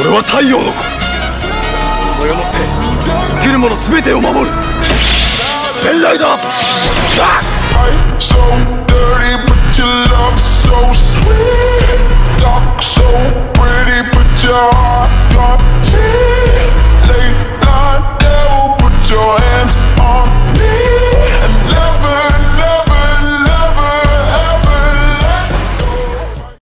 俺は太陽の子。この世の手生きる者全てを守る。ベンライダー